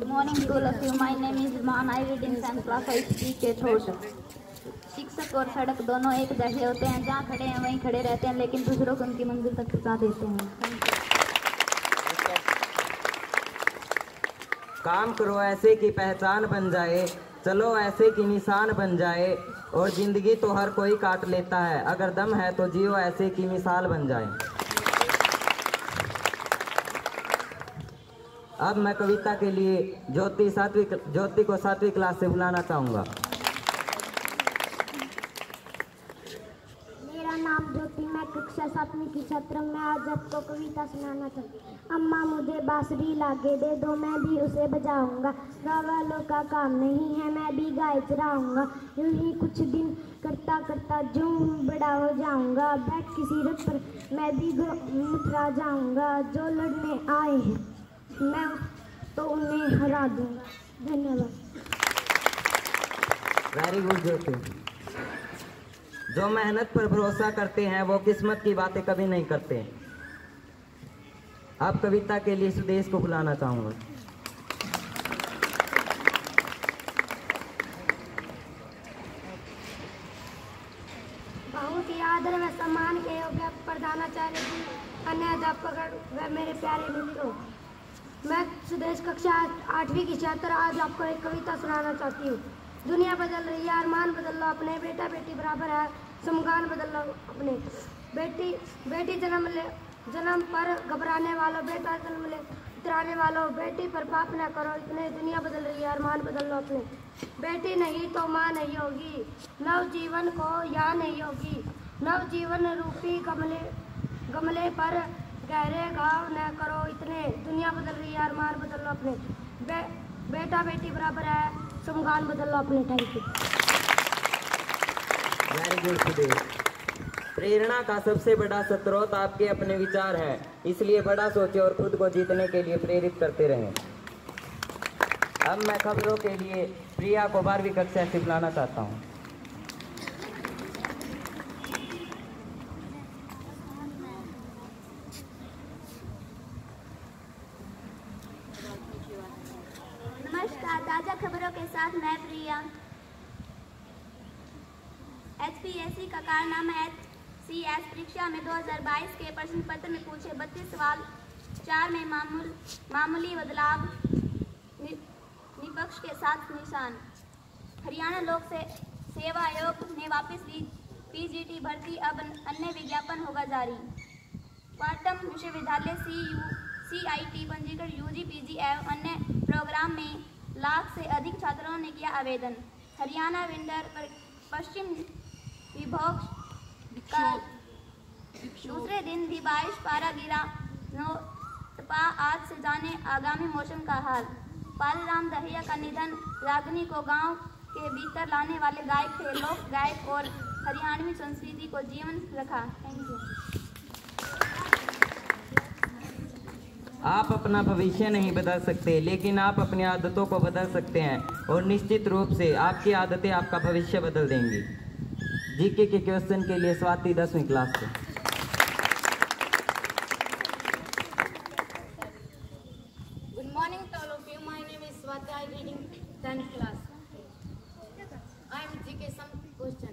Good morning to all of you. My name is Man. I read in 10th class. I speak at Hosh. शिक्षक और सड़क दोनों एक जैसे होते हैं जहाँ खड़े हैं, वहीं खड़े रहते हैं, लेकिन दूसरों को उनकी मंजिल तक पहुँचा देते हैं काम करो ऐसे की पहचान बन जाए, चलो ऐसे की निशान बन जाए, और ज़िंदगी तो हर कोई काट लेता है अगर दम है तो जियो ऐसे की मिसाल बन जाए अब मैं कविता के लिए ज्योति सातवीं ज्योति को सातवीं क्लास से बुलाना चाहूँगा। मेरा नाम ज्योति, मैं कक्षा सातवीं की छात्र मैं आज आपको कविता सुनाना चाहती अम्मा, मुझे बांसुरी लागे, दे दो, मैं भी उसे बजाऊँगा। गाँव वालों का काम नहीं है, मैं भी गाय चराऊँगा। यूँ ही कुछ दिन करता करता जो बड़ा हो जाऊँगा। बैठ किसी रथ पर, मैं भी मुतरा जाऊँगा। जो लड़ने आए हैं मैं तो उन्हें हरा दूँगा। धन्यवाद। वेरी गुड ज्योति जो मेहनत पर भरोसा करते हैं वो किस्मत की बातें कभी नहीं करते। अब कविता के लिए सुदेश को बुलाना चाहूँगा। बहुत ही आदर व सम्मान के योग्य प्रधानाचार्य जी अन्य अध्यापक व मेरे प्यारे मित्रों मैं सुदेश कक्षा आठवीं की छात्र, आज आपको एक कविता सुनाना चाहती हूँ। दुनिया बदल रही है, अरमान बदल लो अपने, बेटा बेटी बराबर है, समगान बदल लो अपने। बेटी बेटी जन्म ले, जन्म पर घबराने वालों, बेटा जन्म ले, उतराने वालों, बेटी पर पाप न करो, इतने दुनिया बदल रही है, अरमान बदल लो अपने। बेटी नहीं तो माँ नहीं होगी नव जीवन को यहाँ नहीं होगी नव जीवन रूपी गमले गमले पर गहरे घाव न करो इतने। दुनिया बदल रही है अरमान बदल लो अपने। बे, बेटा बेटी बराबर है समगान बदल लो अपने thank you very good Sudesh प्रेरणा का सबसे बड़ा स्रोत आपके अपने विचार है। इसलिए बड़ा सोचे और खुद को जीतने के लिए प्रेरित करते रहें। अब मैं खबरों के लिए प्रिया को बारहवीं कक्षा से बुलाना चाहता हूँ नमस्कार ताज़ा खबरों के साथ मैं प्रिया एच का कारनामा एच सी एस परीक्षा में 2022 के प्रश्न पत्र में पूछे 32 सवाल चार में मामूल मामूली बदलाव नि, निपक्ष के साथ निशान। हरियाणा लोक से सेवा आयोग ने वापस ली पीजीटी भर्ती अब अन्य विज्ञापन होगा जारी। पाटम विश्वविद्यालय C U C I T पंजीकृत यूजी पीजी एवं अन्य प्रोग्राम में लाख से अधिक छात्रों ने किया आवेदन। हरियाणा विंडर पश्चिम विभोग का दूसरे दिन भी बारिश पारा गिरा। तपा आज से जाने आगामी मौसम का हाल। पालराम दहिया का निधन रागनी को गाँव के भीतर लाने वाले गायक थे लोक गायक और हरियाणवी संस्कृति को जीवन रखा। थैंक यू आप अपना भविष्य नहीं बदल सकते, लेकिन आप अपनी आदतों को बदल सकते हैं और निश्चित रूप से आपकी आदतें आपका भविष्य बदल देंगी। जीके के क्वेश्चन के लिए स्वाति दसवीं क्लास से Good morning to all of you. My name is Swati. I reading 10th class. I am GK some question.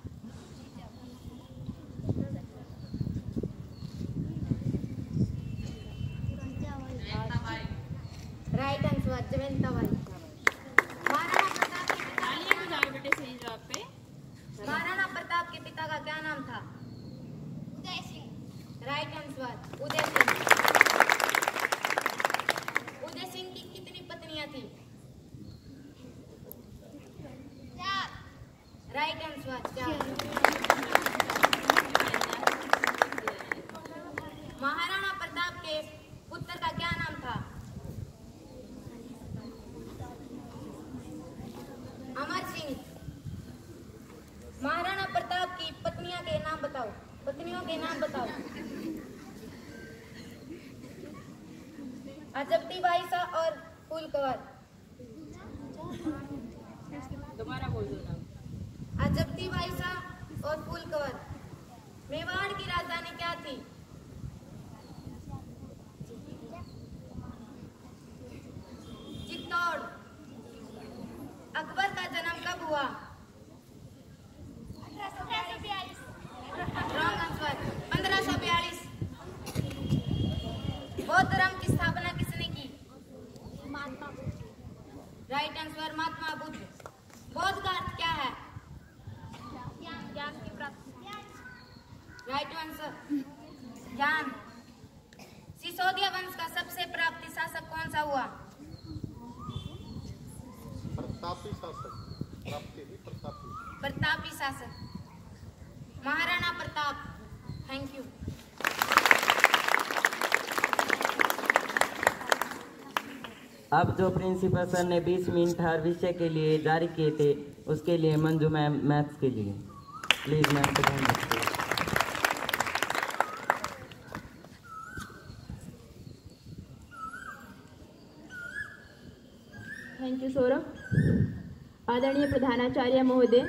Right answer Uday Singh Uday Singh की कितनी पत्नियाँ थी के नाम बताओ अजब्ती बाईसा और फूल कवर दोबारा बोल दो नाम अजब्ती बाईसा और फूल कवर मेवाड़ की राजधानी क्या थी चित्तौड़ अकबर का जन्म कब हुआ रॉन्ग आंसर पंद्रह सौ बयालीस बौद्ध धर्म की स्थापना किसने की राइट आंसर महात्मा बुद्ध बौद्ध का अर्थ क्या है ज्ञान की प्राप्ति राइट आंसर ज्ञान सिसोदिया वंश का सबसे प्राप्ति शासक कौन सा हुआ प्रतापी शासक प्राप्ति नहीं प्रतापी प्रतापी शासक महाराणा प्रताप थैंक यू अब जो प्रिंसिपल सर ने 20 मिनट हर विषय के लिए जारी किए थे, उसके लिए मंजू मैम मैथ्स के लिए। प्लीज़ मैम को ध्यान रखिए। Thank you Saurabh. आदरणीय प्रधानाचार्य महोदय,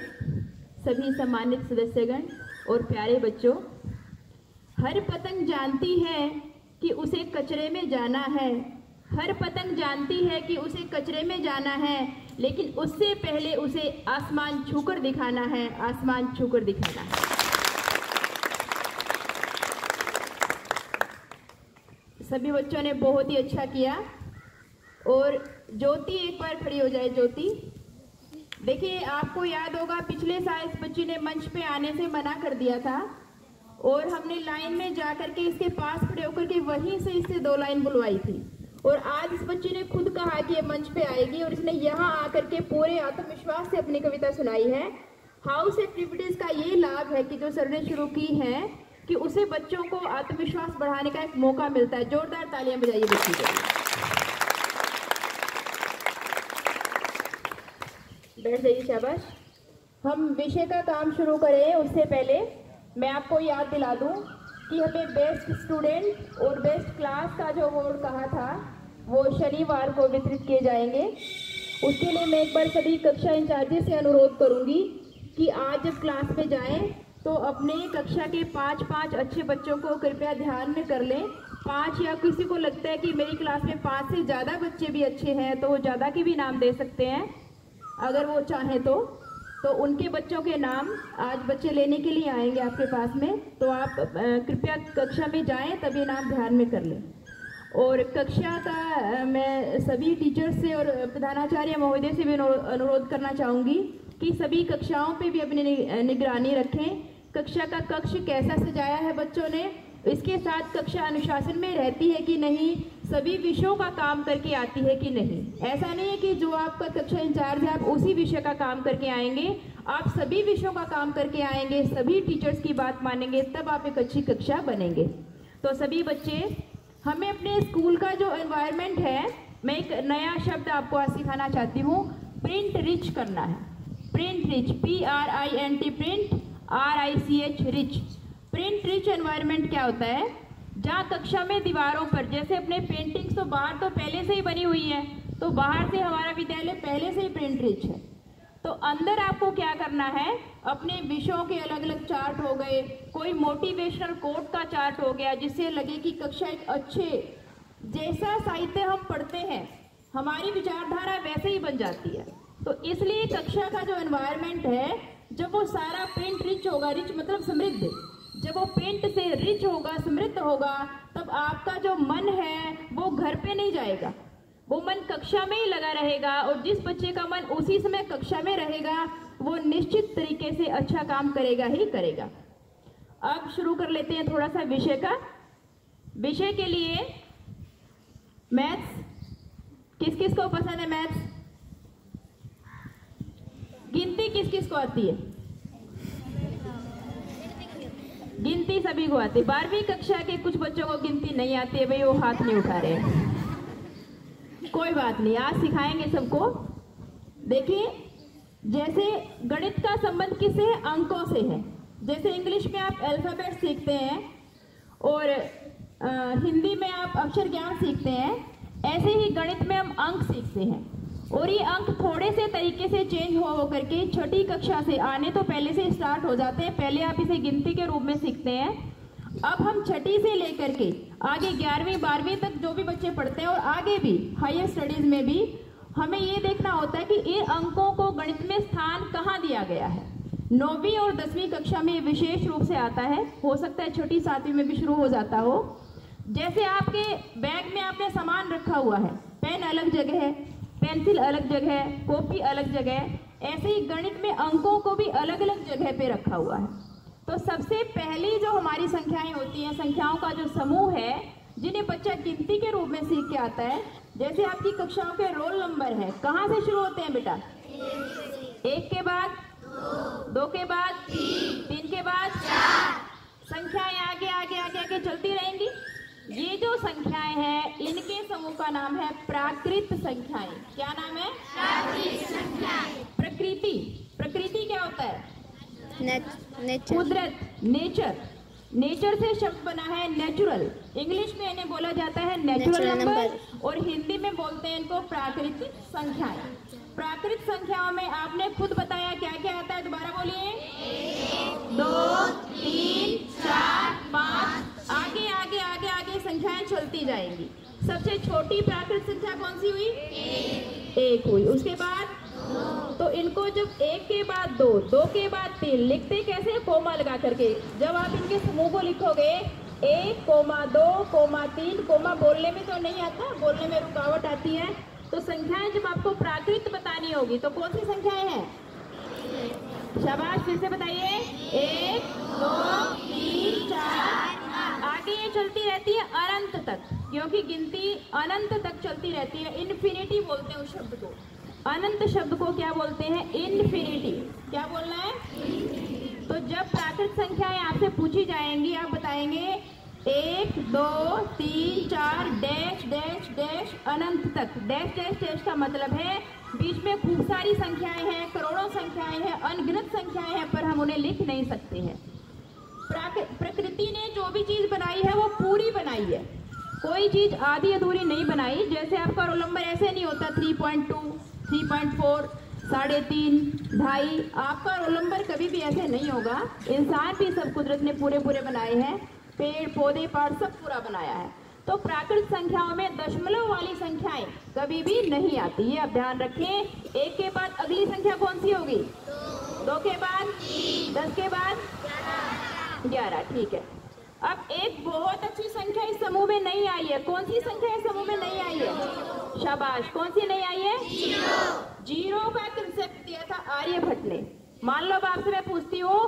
सभी सम्मानित सदस्यगण और प्यारे बच्चों, हर पतंग जानती है कि उसे कचरे में जाना है। हर पतंग जानती है कि उसे कचरे में जाना है, लेकिन उससे पहले उसे आसमान छूकर दिखाना है, आसमान छूकर दिखाना है। सभी बच्चों ने बहुत ही अच्छा किया। और ज्योति एक बार खड़ी हो जाए, ज्योति। देखिए, आपको याद होगा, पिछले साल इस बच्ची ने मंच पे आने से मना कर दिया था। और हमने लाइन में जा करके इसके पास खड़े होकर के वहीं से इससे दो लाइन बुलवाई थी। और आज इस बच्ची ने खुद कहा कि ये मंच पे आएगी और इसने यहाँ आकर के पूरे आत्मविश्वास से अपनी कविता सुनाई है। हाउस एक्टिविटीज़ का ये लाभ है कि जो सर ने शुरू की है कि उसे बच्चों को आत्मविश्वास बढ़ाने का एक मौका मिलता है। जोरदार तालियाँ बजाइए बच्ची के बैठ जाइए शाबाश। हम विषय का काम शुरू करें उससे पहले मैं आपको याद दिला दूँ कि हमें बेस्ट स्टूडेंट और बेस्ट क्लास का जो अवार्ड कहा था, वो शनिवार को वितरित किए जाएँगे। उसके लिए मैं एक बार सभी कक्षा इंचार्जेस से अनुरोध करूँगी कि आज जब क्लास में जाएँ तो अपने कक्षा के पाँच पाँच अच्छे बच्चों को कृपया ध्यान में कर लें। पाँच या किसी को लगता है कि मेरी क्लास में पाँच से ज़्यादा बच्चे भी अच्छे हैं तो वो ज़्यादा के भी नाम दे सकते हैं, अगर वो चाहें तो। तो उनके बच्चों के नाम आज बच्चे लेने के लिए आएँगे आपके पास में। तो आप कृपया कक्षा में जाएँ, तभी नाम ध्यान में कर लें। और कक्षा का मैं सभी टीचर्स से और प्रधानाचार्य महोदय से भी अनुरो- अनुरोध करना चाहूँगी कि सभी कक्षाओं पे भी अपनी निगरानी रखें। कक्षा का कक्ष कैसा सजाया है बच्चों ने इसके साथ कक्षा अनुशासन में रहती है कि नहीं, सभी विषयों का काम करके आती है कि नहीं। ऐसा नहीं है कि जो आपका कक्षा इंचार्ज है, आप उसी विषय का काम करके आएँगे। आप सभी विषयों का काम करके आएँगे, सभी टीचर्स की बात मानेंगे, तब आप एक अच्छी कक्षा बनेंगे। तो सभी बच्चे, हमें अपने स्कूल का जो एनवायरनमेंट है, मैं एक नया शब्द आपको आज सिखाना चाहती हूँ प्रिंट रिच करना है। Print rich P R I N T print R I C H rich print rich environment क्या होता है? जहाँ कक्षा में दीवारों पर, जैसे अपने पेंटिंग्स तो बाहर तो पहले से ही बनी हुई है तो बाहर से हमारा विद्यालय पहले से ही प्रिंट रिच है। तो अंदर आपको क्या करना है? अपने विषयों के अलग अलग चार्ट हो गए, कोई मोटिवेशनल कोट का चार्ट हो गया, जिससे लगे कि कक्षा एक अच्छे, जैसा साहित्य हम पढ़ते हैं, हमारी विचारधारा वैसे ही बन जाती है। तो इसलिए कक्षा का जो एनवायरनमेंट है, जब वो सारा पेंट रिच होगा रिच मतलब समृद्ध। जब वो पेंट से रिच होगा, समृद्ध होगा, तब आपका जो मन है, वो घर पे नहीं जाएगा। वो मन कक्षा में ही लगा रहेगा और जिस बच्चे का मन उसी समय कक्षा में रहेगा, वो निश्चित तरीके से अच्छा काम करेगा ही करेगा। अब शुरू कर लेते हैं थोड़ा सा विषय का। विषय के लिए मैथ्स किस किस को पसंद है मैथ्स? गिनती किस किस को आती है? गिनती सभी को आती बारहवीं कक्षा के कुछ बच्चों को गिनती नहीं आती है भाई वो हाथ नहीं उठा रहे कोई बात नहीं आज सिखाएँगे सबको। देखिए जैसे गणित का संबंध किससे है अंकों से है। जैसे इंग्लिश में आप अल्फ़ाबेट सीखते हैं और अ, हिंदी में आप अक्षर ज्ञान सीखते हैं ऐसे ही गणित में हम अंक सीखते हैं। और ये अंक थोड़े से तरीके से चेंज हुआ हो करके छठी कक्षा से आने तो पहले से स्टार्ट हो जाते हैं। पहले आप इसे गिनती के रूप में सीखते हैं। अब हम छठी से लेकर के आगे ग्यारहवीं, बारहवीं तक जो भी बच्चे पढ़ते हैं और आगे भी हायर स्टडीज़ में भी, हमें ये देखना होता है कि इन अंकों को गणित में स्थान कहाँ दिया गया है। नौवीं और दसवीं कक्षा में विशेष रूप से आता है। हो सकता है छठी, सातवीं में भी शुरू हो जाता हो। जैसे आपके बैग में आपने सामान रखा हुआ है, पेन अलग जगह है पेंसिल अलग जगह कॉपी अलग जगह ऐसे ही गणित में अंकों को भी अलग अलग जगह पे रखा हुआ है। तो सबसे पहली जो हमारी संख्याएँ होती हैं, संख्याओं का जो समूह है, जिन्हें बच्चा गिनती के रूप में सीख के आता है, जैसे आपकी कक्षाओं के रोल नंबर है, कहाँ से शुरू होते हैं बेटा? एक के बाद? दो दो के बाद? तीन के बाद? संख्याएँ आगे आगे आगे आगे चलती रहेंगी? ये जो संख्याएँ हैं इनके समूह का नाम है प्राकृत संख्याएँ। क्या नाम है? प्रकृति प्रकृति। क्या होता है? नेचर कुदरत। नेचर नेचर से शब्द बना है नेचुरल इंग्लिश में इन्हें बोला जाता है नेचुरल नंबर और हिंदी में बोलते हैं इनको प्राकृतिक संख्याएँ। प्राकृत संख्याओं में आपने खुद बताया क्या क्या आता है? दोबारा बोलिए। दो, तीन, चार, पाँच। आगे आगे आगे आगे संख्याएँ चलती जाएँगी। सबसे छोटी प्राकृत संख्या कौन सी हुई? एक हुई। उसके बाद? तो इनको जब एक के बाद दो दो के बाद तीन, लिखते कैसे? कोमा लगा करके। जब आप इनके समूह को लिखोगे, एक, कोमा दो, कोमा तीन, कोमा बोलने में तो नहीं आता। बोलने में रुकावट आती है। तो संख्याएँ जब आपको प्राकृत बतानी होगी तो कौन सी संख्याएँ हैं? शाबाश, फिर से बताइए। एक, दो, तीन, चार। आगे ये चलती रहती है अनंत तक, क्योंकि गिनती अनंत तक चलती रहती है। इन्फिनिटी बोलते हैं उस शब्द को। अनंत शब्द को क्या बोलते हैं? इन्फिनिटी क्या बोलना है? तो जब प्राकृत संख्याएँ आपसे पूछी जाएँगी, आप बताएँगे एक, दो, तीन, चार, डैश डैश डैश, अनंत तक। डैश डैश डैश का मतलब है, बीच में खूब सारी संख्याएँ हैं, करोड़ों संख्याएँ हैं, अनगिनत संख्याएँ हैं, पर हम उन्हें लिख नहीं सकते हैं। प्राक- प्रकृति ने जो भी चीज़ बनाई है, वो पूरी बनाई है। कोई चीज़ आधी अधूरी नहीं बनाई। जैसे आपका रोल नंबर ऐसे नहीं होता three point two three point four साढ़े तीन, ढाई। आपका रोल नंबर कभी भी ऐसे नहीं होगा। इंसान भी सब कुदरत ने पूरे पूरे बनाए हैं। पेड़ पौधे पार सब पूरा बनाया है। तो प्राकृत संख्याओं में दशमलव वाली संख्याएँ कभी भी नहीं आती। ये आप ध्यान रखें, एक के बाद अगली संख्या कौन सी होगी? दो के बाद दस के बाद ग्यारह, ठीक है। अब एक बहुत अच्छी संख्या इस समूह में नहीं आई है। कौन सी संख्या इस समूह में नहीं आई है? शाबाश, कौन सी नहीं आई है? ज़ीरो। का कंसेप्ट दिया था आर्यभट्ट ने। मान लो आपसे मैं पूछती हूँ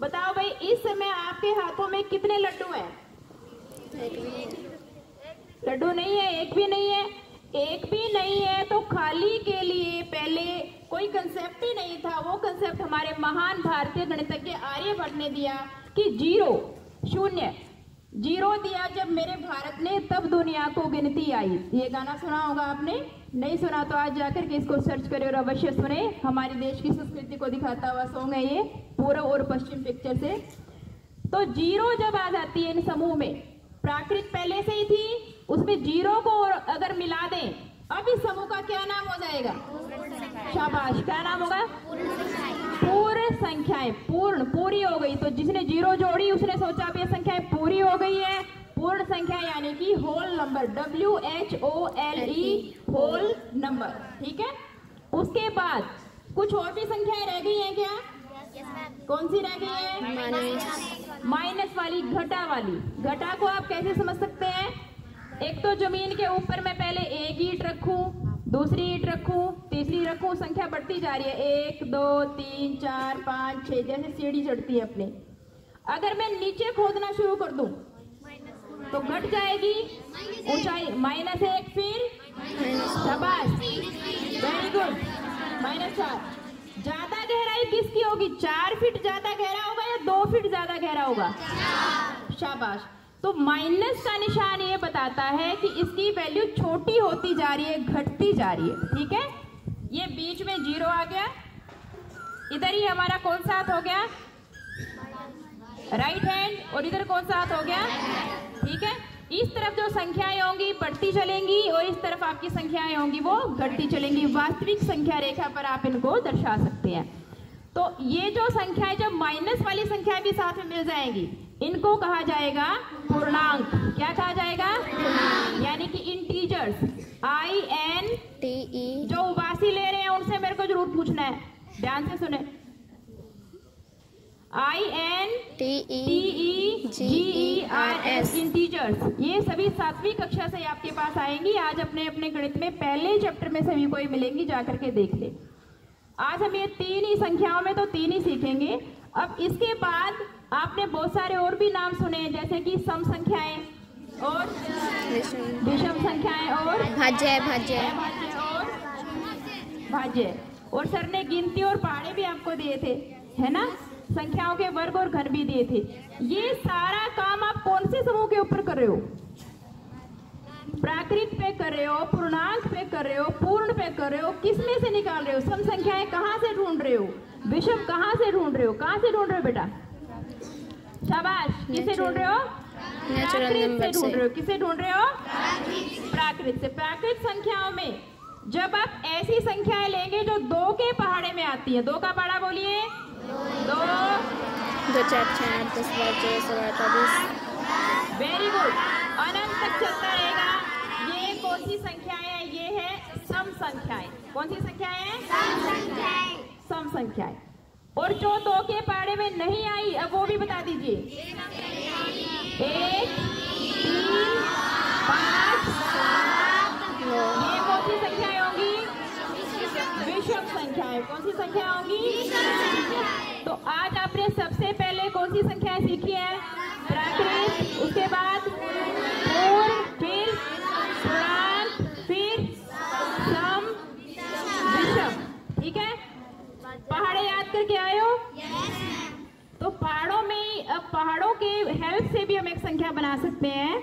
बताओ भाई इस समय आपके हाथों में कितने लड्डू हैं? लड्डू नहीं है एक भी नहीं है। एक भी नहीं है तो खाली के लिए पहले कोई कंसेप्ट ही नहीं था। वो कंसेप्ट हमारे महान भारतीय गणितज्ञ आर्यभट्ट ने दिया कि ज़ीरो शून्य ज़ीरो दिया जब मेरे भारत ने तब दुनिया को गिनती आई। ये गाना सुना होगा आपने? नहीं सुना तो आज जाकर के इसको सर्च करें और अवश्य सुने। हमारे देश की संस्कृति को दिखाता हुआ सॉन्ग है ये, पूर्व और पश्चिम पिक्चर से। तो ज़ीरो जब आ जाती है इन समूह में, प्राकृत पहले से ही थी, उसमें ज़ीरो को और अगर मिला दें, अब इस समूह का क्या नाम हो जाएगा? शाबाश, क्या नाम होगा? पूर्ण संख्याएँ, पूर्ण, पूरी हो गई। तो जिसने ज़ीरो जोड़ी, उसने सोचा अब ये संख्याएँ पूरी हो गई है। पूर्ण संख्या यानी कि whole number W H O L E whole number ठीक है? उसके बाद कुछ और भी संख्याएँ रह गई हैं क्या? कौन सी रह गई है? माइनस वाली घटा वाली। घटा को आप कैसे समझ सकते हैं? एक तो ज़मीन के ऊपर मैं पहले एक ईट रखूँ दूसरी ईट रखूँ तीसरी रखूँ संख्या बढ़ती जा रही है। एक दो तीन चार पाँच छः जैसे सीढ़ी चढ़ती है अपने। अगर मैं नीचे खोदना शुरू कर दूँ तो घट जाएगी। ऊंचाई माइनस एक, फिर शाबाश। वेरी गुड माइनस चार। ज़्यादा गहराई किसकी होगी? चार फीट ज़्यादा गहरा होगा या दो फीट ज़्यादा गहरा होगा? शाबाश। तो माइनस का निशान ये बताता है कि इसकी वैल्यू छोटी होती जा रही है, घटती जा रही है। ठीक है? ये बीच में ज़ीरो आ गया। इधर ही हमारा कौन सा हो गया? राइट हैंड और इधर कौन सा हाथ हो गया? ठीक है? इस तरफ़ जो संख्याएँ होंगी बढ़ती चलेंगी और इस तरफ़ आपकी संख्याएँ होंगी वो घटती चलेंगी। वास्तविक संख्या रेखा पर आप इनको दर्शा सकते हैं। तो ये जो संख्याएँ जब माइनस वाली संख्या भी साथ में मिल जाएँगी इनको कहा जाएगा पूर्णांक। क्या कहा जाएगा? यानी कि integers I N T E जो उबासी ले रहे हैं उनसे मेरे को ज़रूर पूछना है। ध्यान से सुने। I N T E G E R S integers ये सभी सातवीं कक्षा से आपके पास आएँगी। आज अपने अपने गणित में पहले चैप्टर में सभी को ही मिलेंगी जाकर के देख ले। आज हम ये तीन ही संख्याओं में तो तीन ही सीखेंगे। अब इसके बाद आपने बहुत सारे और भी नाम सुने हैं जैसे कि सम संख्याएँ और विषम संख्याएँ और भाज्य भाज्य। भाज्य। और भाज्य और सर ने गिनती और पहाड़े भी आपको दिए थे है ना? संख्याओं के वर्ग और घन भी दिए थे। ये सारा काम आप कौन से समूह के ऊपर कर रहे हो? प्राकृत पे कर रहे हो पूर्णांक पे कर रहे हो पूर्ण पे कर रहे हो किसमें से निकाल रहे हो? सम संख्याएँ कहाँ से ढूंढ रहे हो? विषम कहाँ से ढूंढ रहे हो? कहाँ से ढूंढ रहे हो बेटा? शाबाश। किसे ढूंढ रहे हो? प्राकृत से ढूंढ रहे हो। किसे ढूंढ रहे हो? प्राकृत से। प्राकृत संख्याओं में जब आप ऐसी संख्याएँ लेंगे जो दो के पहाड़े में आती है दो का पहाड़ा बोलिए। दो। चार छः आठ दस बारह चौदह सोलह अठारह वेरी गुड अनंत तक चलता रहेगा ये कौन सी संख्याएँ है? ये है सम संख्याएँ। कौन सी संख्याएँ हैं? सम संख्याएँ। और जो दो के पहाड़े में नहीं आई अब वो भी बता दीजिए। एक तीन पाँच नौ। विषम संख्याएँ। कौन सी संख्या होंगी? तो आज आपने सबसे पहले कौन सी संख्याएँ सीखी है? प्राकृत उसके बाद फिर फिर सम, विषम। ठीक है? पहाड़े याद करके आए हो? तो पहाड़ों में पहाड़ों के हेल्प से भी हम एक संख्या बना सकते हैं।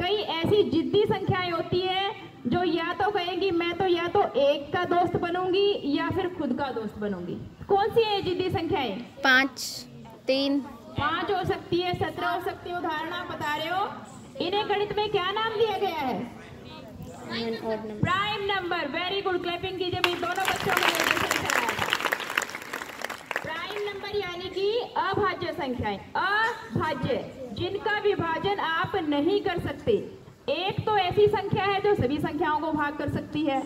कई ऐसी जिद्दी संख्याएँ होती है जो या तो कहेंगी मैं तो या तो एक का दोस्त बनूँगी या फिर खुद का दोस्त बनूँगी। कौन सी है जिद्दी संख्याएँ? पाँच तीन। पाँच हो सकती है सत्रह हो सकती है उदाहरण आप बता रहे हो। इन्हें गणित में क्या नाम दिया गया है? Prime number very good clapping कीजिए भाई दोनों बच्चों को प्राइम नंबर यानी कि अभाज्य संख्याएँ अभाज्य जिनका विभाजन आप नहीं कर सकते। एक तो ऐसी संख्या है जो सभी संख्याओं को भाग कर सकती है।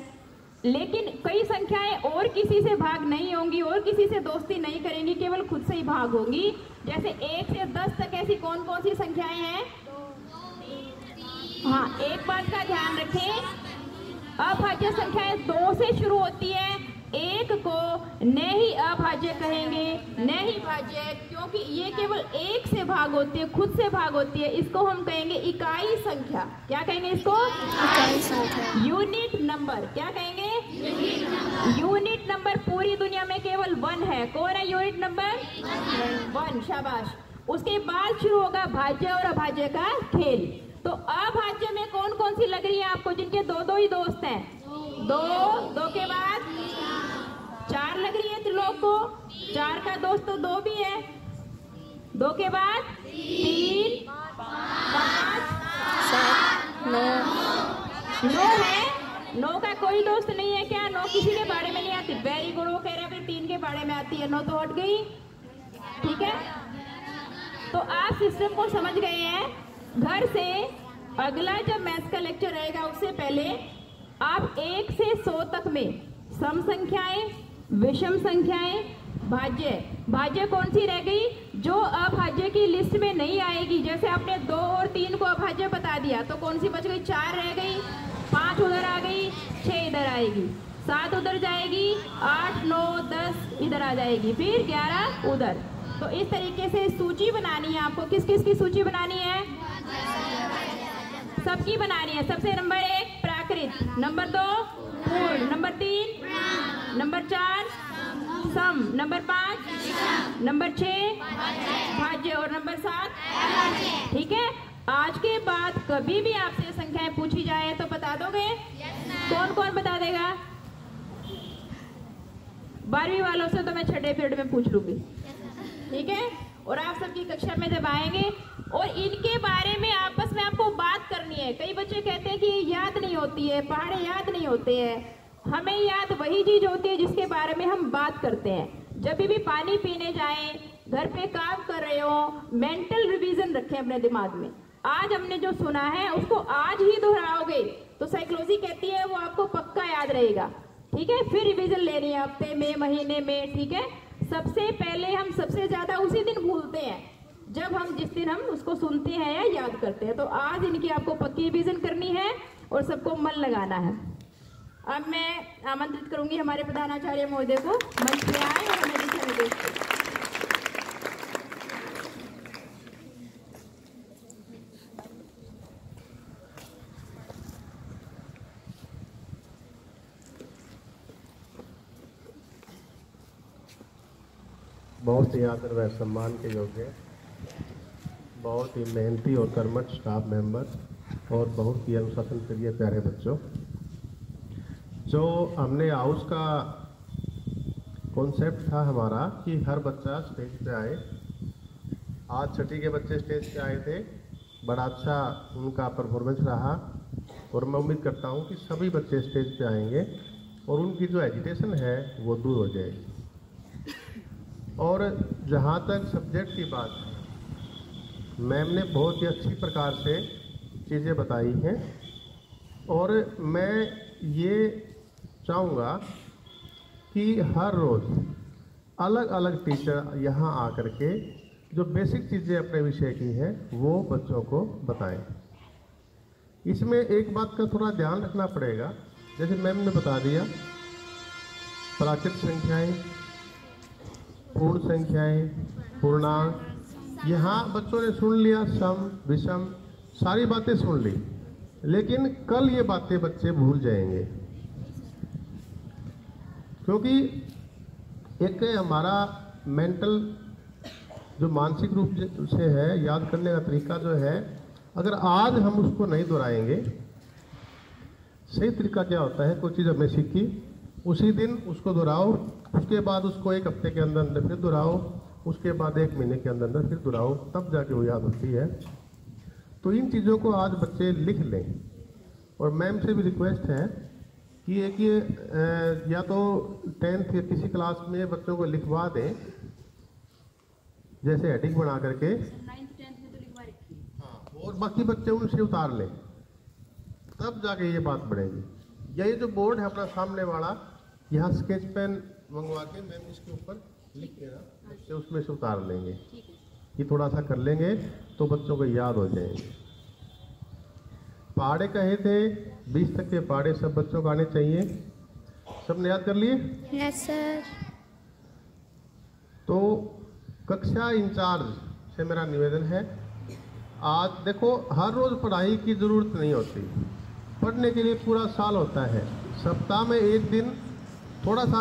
लेकिन कई संख्याएँ और किसी से भाग नहीं होंगी, और किसी से दोस्ती नहीं करेंगी, केवल खुद से ही भाग होंगी। जैसे एक से दस तक ऐसी कौन कौन सी संख्याएँ हैं? हाँ एक बात का ध्यान रखें। अभाज्य संख्याएँ दो से शुरू होती है एक को न ही अभाज्य कहेंगे न ही भाज्य क्योंकि ये केवल एक से भाग होती है खुद से भाग होती है। इसको हम कहेंगे इकाई संख्या। क्या कहेंगे इसको? इकाई संख्या। यूनिट नंबर क्या कहेंगे? यूनिट नंबर पूरी दुनिया में केवल वन है। कौन है यूनिट नंबर वन शाबाश। उसके बाद शुरू होगा भाज्य और अभाज्य का खेल। तो अभाज्य में कौन कौन सी लग रही है आपको जिनके दो दो ही दोस्त हैं? दो। दो के बाद? चार लग रही है त्रिलोक को। चार का दोस्त तो दो भी है। दो के बाद? तीन, पाँच, सात, नौ। नौ है। नौ का कोई दोस्त नहीं है क्या? नौ किसी के बारे में नहीं आती। वेरी गुड वो कह रहे हैं तीन के बारे में आती है, नौ तो हट गई। ठीक है? तो आप सिस्टम को समझ गए हैं। घर से अगला जब मैथ्स का लेक्चर रहेगा उससे पहले आप एक से सौ तक में सम संख्याएँ विषम संख्याएँ, भाज्य। भाज्य कौन सी रह गई? जो अभाज्य की लिस्ट में नहीं आएगी। जैसे आपने दो और तीन को अभाज्य बता दिया तो कौन सी बच गई? चार रह गई। पाँच उधर आ गई, छह इधर आएगी। सात उधर जाएगी, आठ, नौ, दस इधर आ जाएगी। फिर ग्यारह उधर। तो इस तरीके से सूची बनानी है आपको। किस किस की सूची बनानी है? सबकी बनानी है। सबसे नंबर एक, प्राकृत। नंबर दो, पूर्ण। नंबर तीन नंबर चार, सम। नंबर पाँच, नंबर छः भाज्य और नंबर सात, ठीक है? आज के बाद कभी भी आपसे संख्याएँ पूछी जाए तो बता दोगे? कौन कौन बता देगा? बारहवीं वालों से तो मैं छठे पीरियड में पूछ लूँगी। ठीक है? और आप सबकी कक्षा में जब आएँगे, और इनके बारे में आपस में आपको बात करनी है, कई बच्चे कहते हैं कि याद नहीं होती है, पहाड़े याद नहीं होते हैं। हमें याद वही चीज़ होती है जिसके बारे में हम बात करते हैं। जब भी पानी पीने जाएँ, घर पे काम कर रहे हो मेंटल रिवीजन रखें अपने दिमाग में। आज हमने जो सुना है, उसको आज ही दोहराओगे तो साइकोलॉजी कहती है, वो आपको पक्का याद रहेगा। ठीक है? फिर रिवीजन लेनी है हफ़्ते में महीने में, ठीक है? सबसे पहले हम सबसे ज़्यादा उसी दिन भूलते हैं। जब हम जिस दिन हम उसको सुनते हैं या याद करते हैं तो आज इनकी आपको पक्की रिवीजन करनी है और सबको मन लगाना है। अब मैं आमंत्रित करूँगी हमारे प्रधानाचार्य महोदय को। मंच पे आए और हमें दिशा निर्देश बहुत ही आदर व सम्मान के योग्य, बहुत ही मेहनती और कर्मठ स्टाफ मेंबर, और बहुत ही अनुशासन प्रिय प्यारे बच्चों। जो हमने हाउस का कॉन्सेप्ट था हमारा कि हर बच्चा स्टेज पे आए। आज छठी के बच्चे स्टेज पे आए थे। बड़ा अच्छा उनका परफॉर्मेंस रहा और मैं उम्मीद करता हूँ कि सभी बच्चे स्टेज पे आएँगे और उनकी जो एजिटेशन है वो दूर हो जाएगी। और जहाँ तक सब्जेक्ट की बात है मैम ने बहुत ही अच्छी प्रकार से चीज़ें बताई हैं और मैं ये चाहूँगा कि हर रोज़ अलग अलग टीचर यहाँ आकर के जो बेसिक चीज़ें अपने विषय की हैं, वो बच्चों को बताएँ। इसमें एक बात का थोड़ा ध्यान रखना पड़ेगा। जैसे मैम ने बता दिया प्राकृत संख्याएँ, पूर्ण संख्याएँ, पूर्णांक, यहाँ बच्चों ने सुन लिया, सम, विषम, सारी बातें सुन ली। लेकिन कल ये बातें बच्चे भूल जाएँगे। क्योंकि एक हमारा मेंटल जो मानसिक रूप से है, याद करने का तरीका जो है, अगर आज हम उसको नहीं दोहराएँगे, सही तरीका क्या होता है, कोई चीज़ हमने सीखी, उसी दिन उसको दोहराओ, उसके बाद उसको एक हफ़्ते के अंदर अंदर फिर दोहराओ, उसके बाद एक महीने के अंदर अंदर फिर दोहराओ, तब जाके वो याद होती है। तो इन चीज़ों को आज बच्चे लिख लें। और मैम से भी रिक्वेस्ट है कि एक ये या तो टेंथ या किसी क्लास में बच्चों को लिखवा दें जैसे हेडिंग बना करके। हाँ, और बाकी बच्चे उनसे उतार लें। तब जाके ये बात बढ़ेगी। या ये जो बोर्ड है अपना सामने वाला यहाँ स्केच पेन मंगवा के मैम इसके ऊपर लिख के ना बच्चे उसमें से उतार लेंगे। ये थोड़ा सा कर लेंगे तो बच्चों को याद हो जाएँगे। पहाड़े कहे थे बीस तक के पहाड़े सब बच्चों को आने चाहिए। सबने याद कर लिए? सर तो कक्षा इंचार्ज से मेरा निवेदन है आज देखो हर रोज पढ़ाई की ज़रूरत नहीं होती। पढ़ने के लिए पूरा साल होता है। सप्ताह में एक दिन थोड़ा सा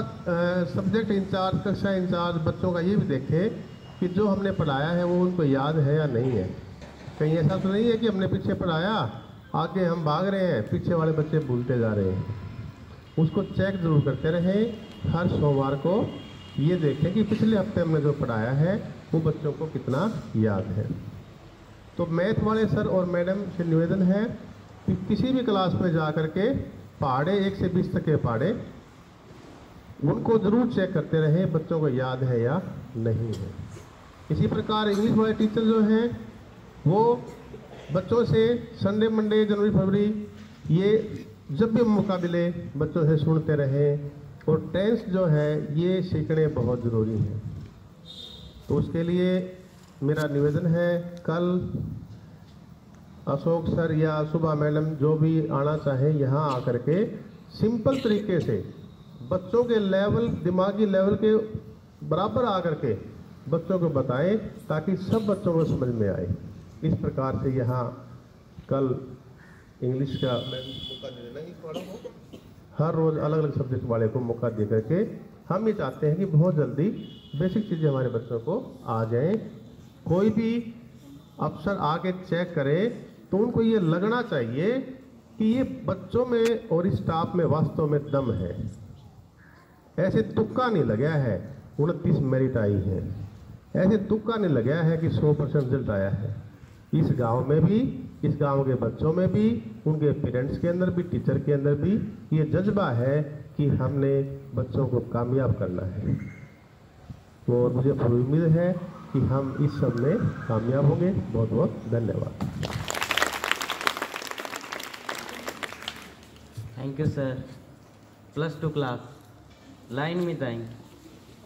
सब्जेक्ट इंचार्ज कक्षा इंचार्ज बच्चों का ये भी देखे कि जो हमने पढ़ाया है वो उनको याद है या नहीं है। कहीं ऐसा तो नहीं है कि हमने पीछे पढ़ाया? आगे हम भाग रहे हैं, पीछे वाले बच्चे भूलते जा रहे हैं। उसको चेक ज़रूर करते रहें, हर सोमवार को ये देखें कि पिछले हफ़्ते हमने जो पढ़ाया है, वो बच्चों को कितना याद है। तो मैथ वाले सर और मैडम से निवेदन है कि किसी भी क्लास में जा कर के पहाड़े एक से बीस तक के पहाड़े उनको ज़रूर चेक करते रहें, बच्चों को याद है या नहीं है। इसी प्रकार इंग्लिश वाले टीचर जो हैं, वो बच्चों से संडे, मंडे, जनवरी, फरवरी, ये जब भी मौका मिले बच्चों से सुनते रहें और टेंस जो है, ये सीखने बहुत ज़रूरी है। तो उसके लिए मेरा निवेदन है, कल अशोक सर या सुबह मैडम जो भी आना चाहे, यहाँ आकर के सिंपल तरीके से बच्चों के लेवल, दिमागी लेवल के बराबर आकर के बच्चों को बताएँ, ताकि सब बच्चों को समझ में आए। इस प्रकार से यहाँ कल इंग्लिश का हर रोज़ अलग अलग सब्जेक्ट वाले को मौका दे करके हम ये चाहते हैं कि बहुत जल्दी बेसिक चीज़ें हमारे बच्चों को आ जाएँ। कोई भी अफसर आके चेक करे तो उनको ये लगना चाहिए कि ये बच्चों में और स्टाफ में वास्तव में दम है। ऐसे तुक्का नहीं लगा है, उनतीस मेरिट आई है। ऐसे तुक्का नहीं लगाया है कि 100 परसेंट रिज़ल्ट आया है। इस गाँव में भी, इस गाँव के बच्चों में भी, उनके पेरेंट्स के अंदर भी टीचर के अंदर भी ये जज्बा है कि हमने बच्चों को कामयाब करना है। और मुझे पूरी उम्मीद है कि हम इस सब में कामयाब होंगे। बहुत बहुत धन्यवाद। Thank you sir plus two class line में जाएँगे।